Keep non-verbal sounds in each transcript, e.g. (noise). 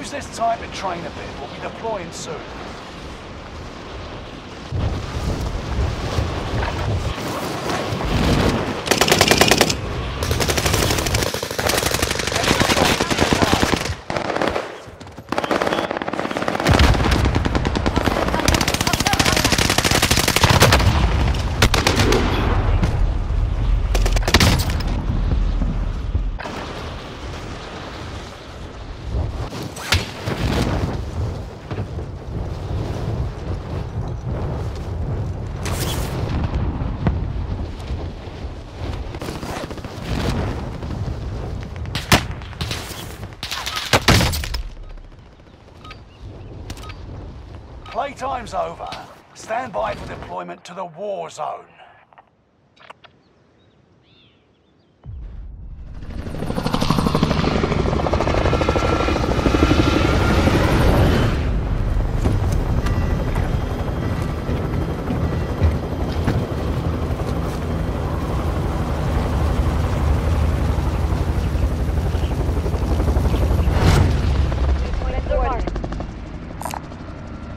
Use this time to train a bit. We'll be deploying soon. Playtime's over. Stand by for deployment to the war zone.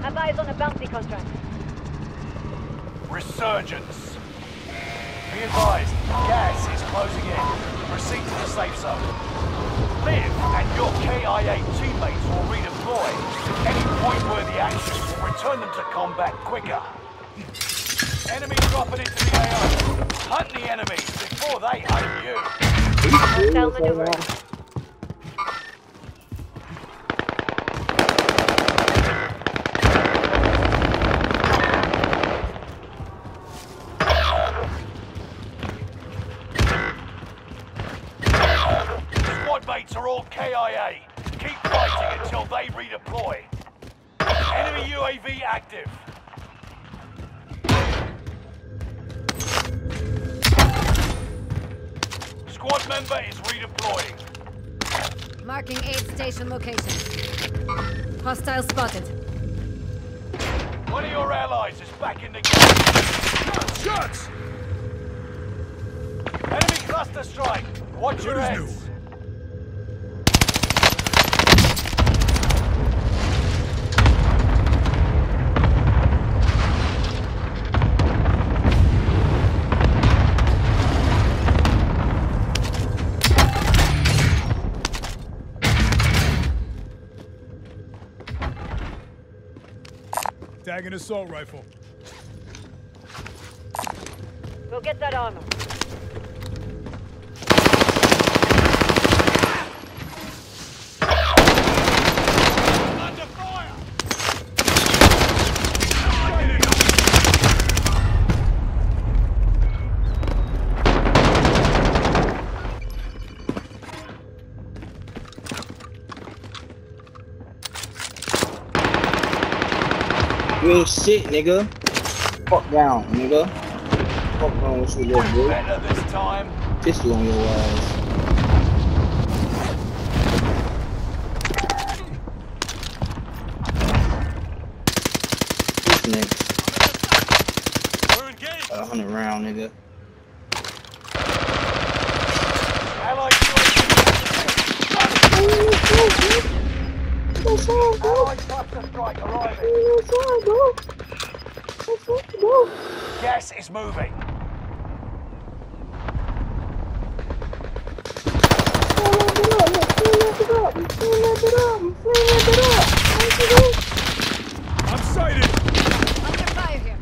Have eyes on a bounty contract. Resurgence. Be advised, gas is closing in. Proceed to the safe zone. Liv and your KIA teammates will redeploy. Any point-worthy return them to combat quicker. Enemy dropping into the AO. Hunt the enemies before they hunt you. Hostile maneuvering. Squad mates are all KIA. Keep fighting until they redeploy. Enemy UAV active. Squad member is redeploying. Marking aid station location. Hostile spotted. One of your allies is back in the game. Shots! Enemy cluster strike. Watch your Good as heads. Tag an assault rifle. Go get that armor. You ain't shit, nigga. Fuck down, nigga. Fuck wrong with you, little boy. This time. Pistol on your ass. Who's next? We're engaged. A hundred round, nigga. Allied UAV. Allied cluster strike arriving. Gas is moving. I'm sighted! Under fire here.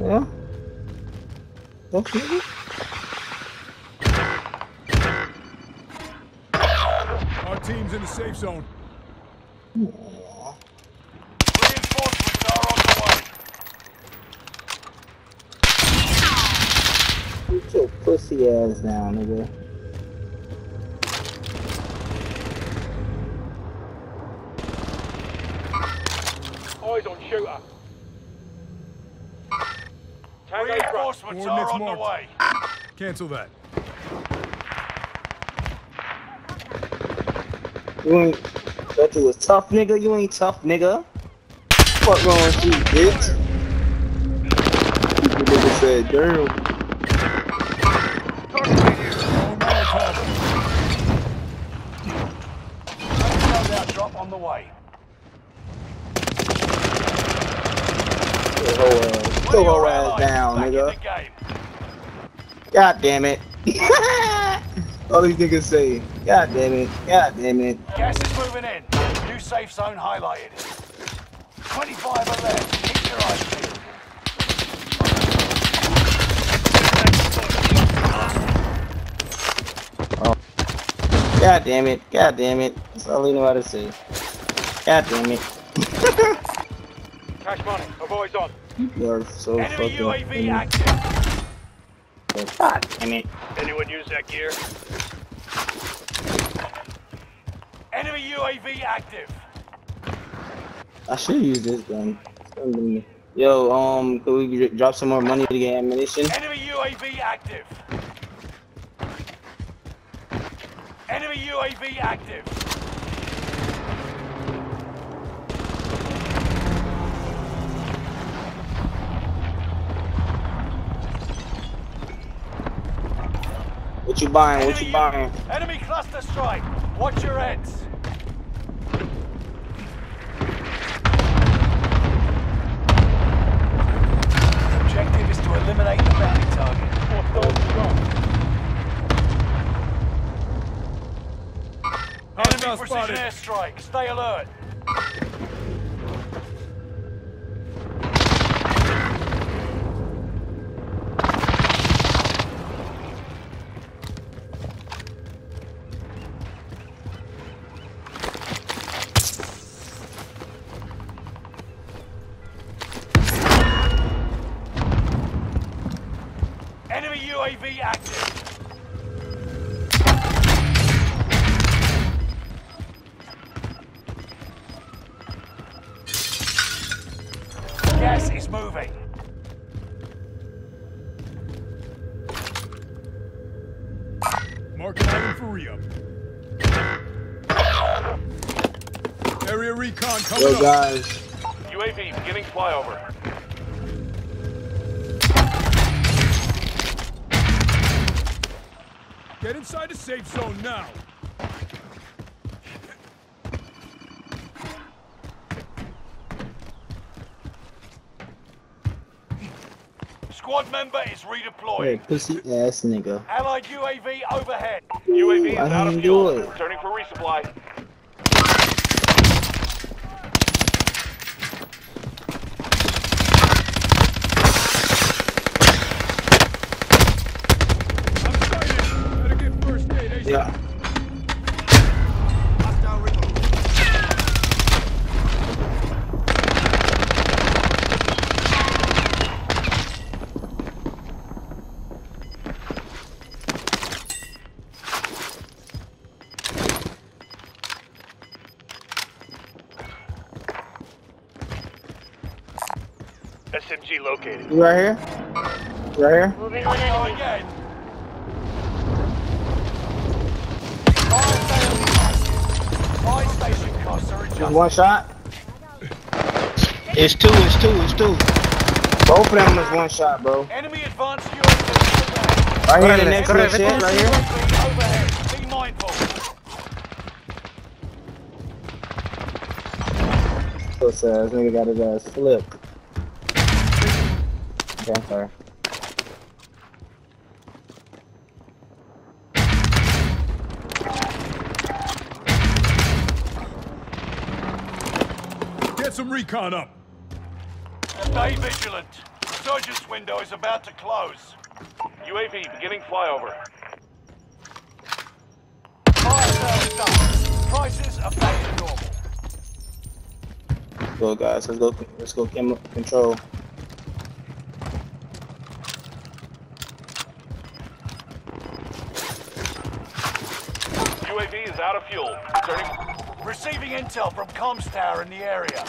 Yeah? Fuck, Our team's in the safe zone. Reinforcements are on the way. Put your pussy ass down, nigga. Eyes on shooter. Tango. Reinforcements are on the way. Cancel that. You ain't. That you was tough, nigga. You ain't tough, nigga. Fuck wrong with you, bitch? You nigga said, damn. Drop on the way. Throw her ass, throw her ass down, nigga. God damn it. (laughs) All these niggas say, God damn it, God damn it. Gas is moving in. New safe zone highlighted. 25 are left. Keep your eyes peeled. Oh. God damn it, God damn it. That's all you know how to say. God damn it. (laughs) Cash money. Avoid's on. You are so Enemy fucking. UAV active. God damn it. Anyone use that gear? Enemy UAV active. I should use this gun. It's gonna be- Yo, um, could we drop some more money to get ammunition? Enemy UAV active. Enemy UAV active. What you buying? What you buying? enemy cluster strike. Watch your heads. Objective is to eliminate the bounty target. Enemy precision airstrike. Stay alert. UAV active. Gas is moving. Marking item for re-up. Area recon coming Yo, up. guys. UAV beginning flyover. Inside the safe zone now. Squad member is redeployed. redeploying. pussy ass nigga. Allied UAV overhead. UAV is Why out of fuel. do it? Returning for resupply. Located. You right here? You right here? Moving on Go enemy. again. Station- costs are Just one shot? It's two, it's two, it's two. Both of them is one shot, bro. Enemy advanced UAV Right here the next little shit, right here. UAV overhead. Be mindful. Puss ass nigga got his ass flipped. Okay, Get some recon up. Stay vigilant. Resurgence window is about to close. UAV beginning flyover. Fire sales done. Prices are back to normal. Let's go, guys. Let's go. Let's go. Chem control. UAV is out of fuel. Returning. Receiving intel from comms tower in the area.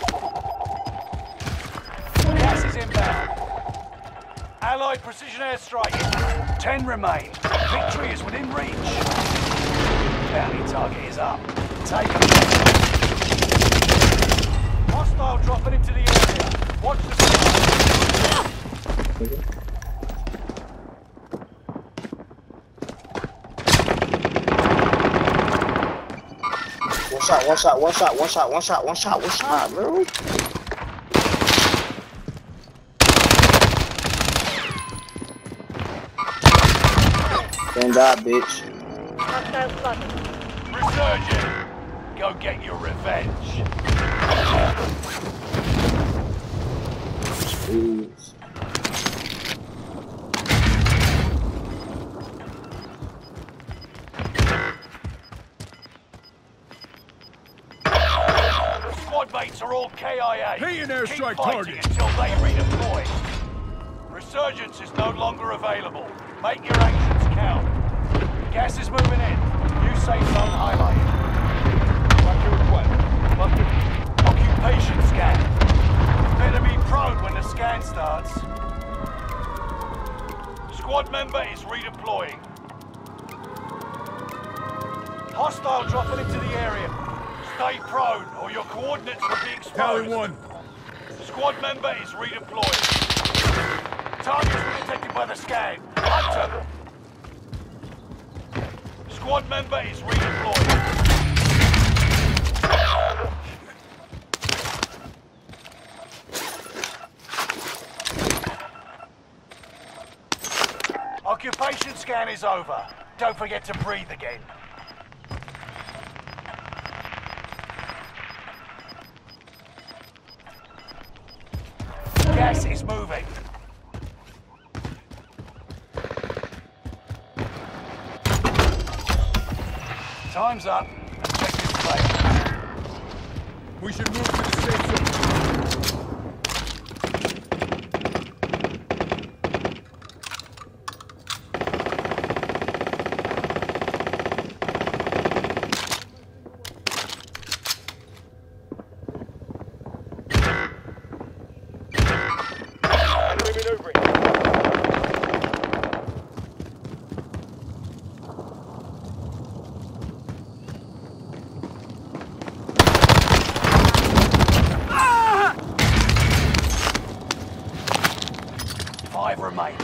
Gas is inbound. Allied precision airstrike. Ten remain. Victory is within reach. Bounty target is up. Take them. Hostile dropping into the area. Watch the sky. Nigga. One shot, one shot, one shot, one shot, one shot, one shot, one shot, bro. Stand up, bitch. Hostile spotted. Resurgent! Go get your revenge. Please. Are all KIA. Pay an airstrike target. until they redeploy. Resurgence is no longer available. Make your actions count. Gas is moving in. New safe zone highlighted. Your request? Bucket. Occupation scan. Better be prone when the scan starts. Squad member is redeploying. Hostile dropping into the area. Stay prone or your coordinates will be exposed. Tally one. Squad member is redeployed. Targets were detected by the scan. Hunter! Squad member is redeployed. Occupation scan is over. Don't forget to breathe again. Gas is moving. Time's up. Objective. We should move to the safe zone. Enemy maneuvering. Five remain.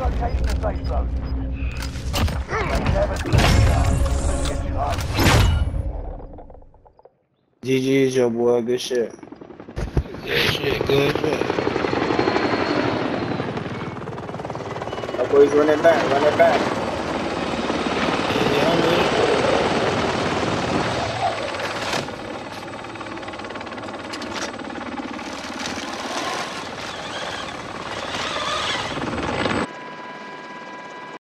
Location of safe zone. Never Let's get you home. GG's your boy, good shit. Good shit, good shit. That boy's running back, running back.